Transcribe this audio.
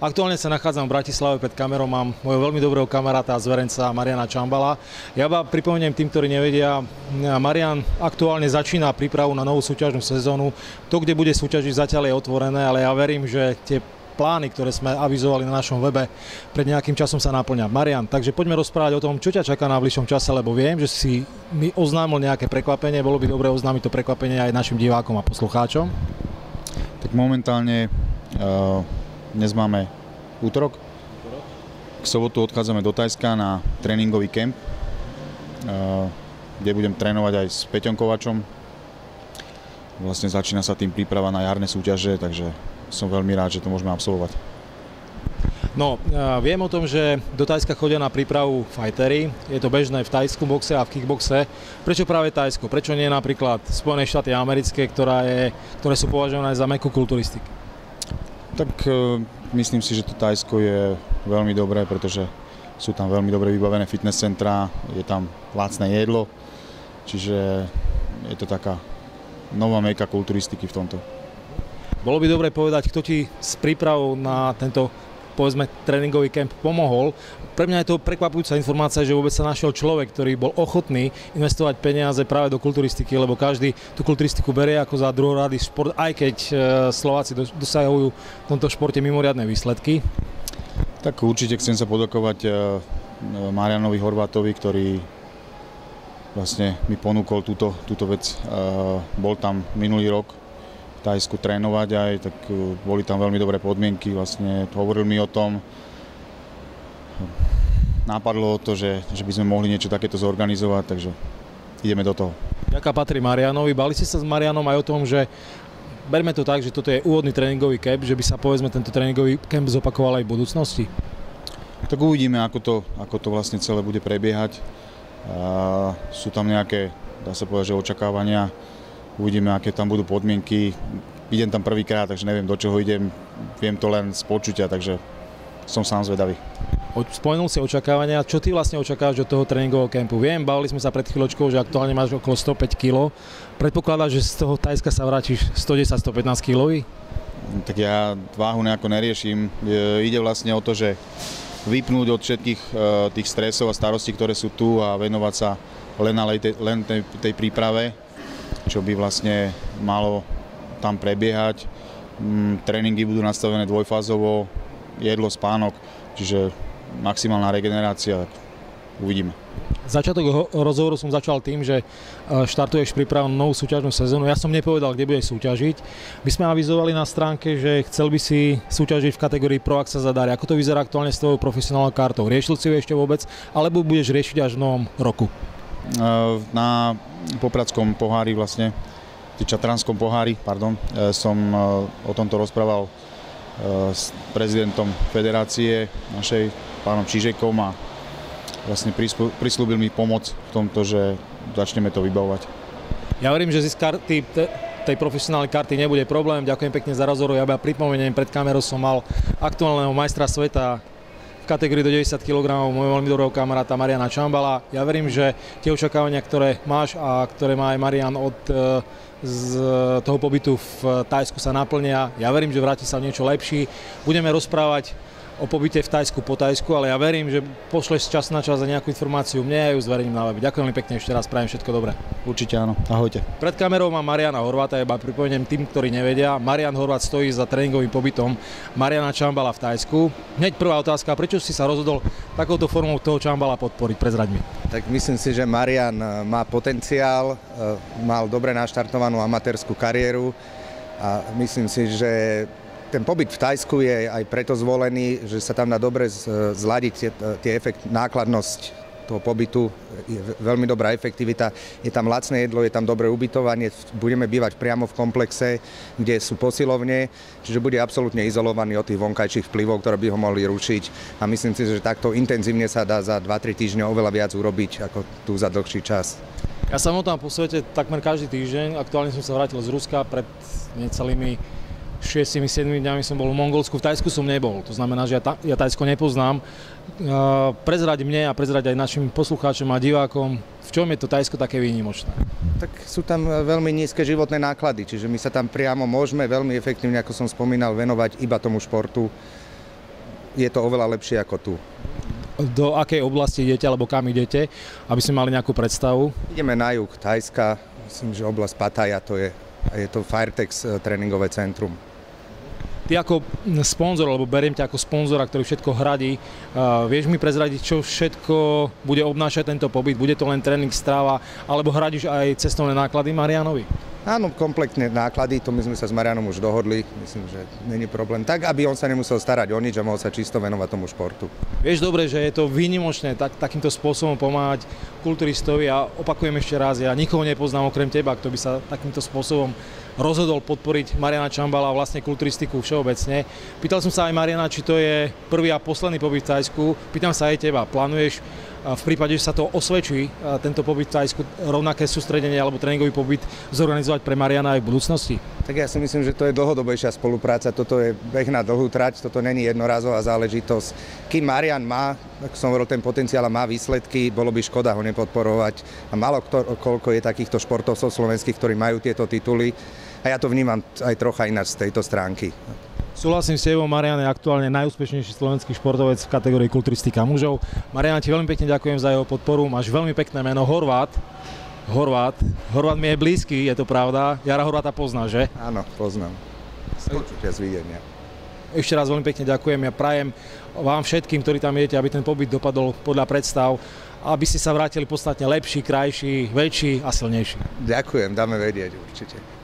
Aktuálne sa nachádzam v Bratislave pred kamerou, mám môjho veľmi dobrého kamaráta a zverenca Mariana Čambala. Ja vám pripomeniem tým, ktorí nevedia, Marian aktuálne začína prípravu na novú súťažnú sezónu. To, kde bude súťažiť, zatiaľ je otvorené, ale ja verím, že tie plány, ktoré sme avizovali na našom webe, pred nejakým časom sa naplňa. Marian, takže poďme rozprávať o tom, čo ťa čaká na bližšom čase, lebo viem, že si mi oznámil nejaké prekvapenie, bolo by dobre oznámiť to prekvapenie aj našim divákom a poslucháčom. Tak momentálne uh dnes máme útorok. K sobotu odchádzame do Tajska na tréningový kemp, eh, kde budem trénovať aj s Peťom Kovačom. Vlastne začína sa tým príprava na jarné súťaže, takže som veľmi rád, že to môžeme absolvovať. No, viem o tom, že do Tajska chodia na prípravu fightery. Je to bežné v tajskom boxe a v kickboxe. Prečo práve Tajsko? Prečo nie napríklad Spojené štáty americké, ktoré sú považované za mekú kulturistiky? Tak e, myslím si, že to Tajsko je veľmi dobré, pretože sú tam veľmi dobre vybavené fitness centrá, je tam lacné jedlo, čiže je to taká nová meka kulturistiky v tomto. Bolo by dobre povedať, kto ti s prípravou na tento povedzme tréningový kemp pomohol. Pre mňa je to prekvapujúca informácia, že vôbec sa našiel človek, ktorý bol ochotný investovať peniaze práve do kulturistiky, lebo každý tú kulturistiku berie ako za druhorady šport, aj keď e, Slováci dosahujú v tomto športe mimoriadne výsledky. Tak určite chcem sa podokovať e, Marianovi Horvátovi, ktorý vlastne mi ponúkol túto, túto vec. E, bol tam minulý rok Tajsku trénovať aj, tak e, boli tam veľmi dobré podmienky, vlastne hovoril mi o tom, nápadlo to, že, že by sme mohli niečo takéto zorganizovať, takže ideme do toho. Ďaká patrí Marianovi. Bali ste sa s Marianom aj o tom, že berme to tak, že toto je úvodný tréningový kemp, že by sa povedzme tento tréningový kemp zopakoval aj v budúcnosti? Tak uvidíme, ako to, ako to vlastne celé bude prebiehať. A sú tam nejaké, dá sa povedať, že očakávania Uvidíme, aké tam budú podmienky. Idem tam prvýkrát, takže neviem, do čoho idem. Viem to len z počutia, takže som sám zvedavý. Spomenul si očakávania. Čo ty vlastne očakávaš od toho tréningového kempu? Viem, bavili sme sa pred chvíľočkou, že aktuálne máš okolo 105 kg. Predpokladáš, že z toho Tajska sa vrátiš 110-115 kg? Tak ja váhu nejako neriešim. Ide vlastne o to, že vypnúť od všetkých e, tých stresov a starostí, ktoré sú tu a venovať sa len, na tej, len tej, tej príprave čo by vlastne malo tam prebiehať. Mm, tréningy budú nastavené dvojfázovo, jedlo, spánok, čiže maximálna regenerácia, uvidíme. Začiatok rozhovoru som začal tým, že e, štartuješ prípravu na novú súťažnú sezónu. Ja som nepovedal, kde budeš súťažiť. My sme avizovali na stránke, že chcel by si súťažiť v kategórii Pro, ak sa zadarí. Ako to vyzerá aktuálne s tvojou profesionálnou kartou? Riešil si ju ešte vôbec, alebo budeš riešiť až v novom roku? Eh, na Popradskom pohári vlastne, Čatranskom pohári, pardon, eh, som eh, o tomto rozprával s prezidentom federácie našej, pánom Čižekom a vlastne prislúbil mi pomoc v tomto, že začneme to vybavovať. Ja verím, že zisk karty, tej profesionálnej karty nebude problém. Ďakujem pekne za rozhoru. Ja iba pripomeniem, pred kamerou som mal aktuálneho majstra sveta kategórii do 90 kg môjho veľmi dobrého kamaráta Mariana Čambala. Ja verím, že tie očakávania, ktoré máš a ktoré má aj Marian od e, z toho pobytu v Tajsku sa naplnia. Ja verím, že vráti sa niečo lepší. Budeme rozprávať o pobyte v Tajsku po Tajsku, ale ja verím, že pošleš čas na čas za nejakú informáciu mne a ju zverejním na webe. Ďakujem veľmi pekne ešte raz, prajem všetko dobré. Určite áno, ahojte. Pred kamerou mám Mariana Horváta, iba pripomeniem tým, ktorí nevedia. Marian Horvát stojí za tréningovým pobytom Mariana Čambala v Tajsku. Hneď prvá otázka, prečo si sa rozhodol takouto formou toho Čambala podporiť? Prezraď mi. Tak myslím si, že Marian eh, má potenciál, eh, mal dobre naštartovanú amatérskú kariéru a myslím si, že ten pobyt v Tajsku je aj preto zvolený, že sa tam dá dobre zladiť tie, tie efekt, nákladnosť toho pobytu, je veľmi dobrá efektivita, je tam lacné jedlo, je tam dobré ubytovanie, budeme bývať priamo v komplexe, kde sú posilovne, čiže bude absolútne izolovaný od tých vonkajších vplyvov, ktoré by ho mohli rušiť. A myslím si, že takto intenzívne sa dá za 2-3 týždne oveľa viac urobiť ako tu za dlhší čas. Ja sa motam po svete takmer každý týždeň, aktuálne som sa vrátil z Ruska pred necelými 6-7 dňami som bol v Mongolsku, v Tajsku som nebol, to znamená, že ja, ta, ja Tajsko nepoznám. Uh, prezrať mne a prezrať aj našim poslucháčom a divákom, v čom je to Tajsko také výnimočné? Tak sú tam e, veľmi nízke životné náklady, čiže my sa tam priamo môžeme veľmi efektívne, ako som spomínal, venovať iba tomu športu. je to oveľa lepšie ako tu. Do akej oblasti idete alebo kam idete, aby sme mali nejakú predstavu? Ideme na juh Thajska, myslím, že oblasť Pattaya to je. Je to Firetex eh, tréningové centrum. Ty ako sponzor, alebo beriem ťa ako sponzora, ktorý všetko hradí, uh, vieš mi prezradiť, čo všetko bude obnášať tento pobyt? Bude to len tréning, strava, alebo hradíš aj cestovné náklady Marianovi? Áno, kompletne náklady, to my sme sa s Marianom už dohodli, myslím, že není problém. Tak, aby on sa nemusel starať o nič a mohol sa čisto venovať tomu športu. Vieš dobre, že je to výnimočné tak, takýmto spôsobom pomáhať kulturistovi a opakujem ešte raz, ja nikoho nepoznám okrem teba, kto by sa takýmto spôsobom rozhodol podporiť Mariana Čambala a vlastne kulturistiku všeobecne. Pýtal som sa aj Mariana, či to je prvý a posledný pobyt v Tajsku. Pýtam sa aj teba, plánuješ v prípade, že sa to osvedčí, tento pobyt v Tajsku, rovnaké sústredenie alebo tréningový pobyt zorganizovať pre Mariana aj v budúcnosti? Tak ja si myslím, že to je dlhodobejšia spolupráca, toto je beh na dlhú trať, toto není jednorázová záležitosť. Kým Marian má, ako som hovoril, ten potenciál a má výsledky, bolo by škoda ho nepodporovať. A malo kto, koľko je takýchto športovcov slovenských, ktorí majú tieto tituly. A ja to vnímam aj trocha ináč z tejto stránky. Súhlasím s tebou, Marian je aktuálne najúspešnejší slovenský športovec v kategórii kulturistika mužov. Marian, ti veľmi pekne ďakujem za jeho podporu, máš veľmi pekné meno, Horvát. Horvát. Horvát mi je blízky, je to pravda. Jara Horváta pozná, že? Áno, poznám. Určite z videnia. Ešte raz veľmi pekne ďakujem. Ja prajem vám všetkým, ktorí tam jete, aby ten pobyt dopadol podľa predstav, aby ste sa vrátili podstatne lepší, krajší, väčší a silnejší. Ďakujem, dáme vedieť určite.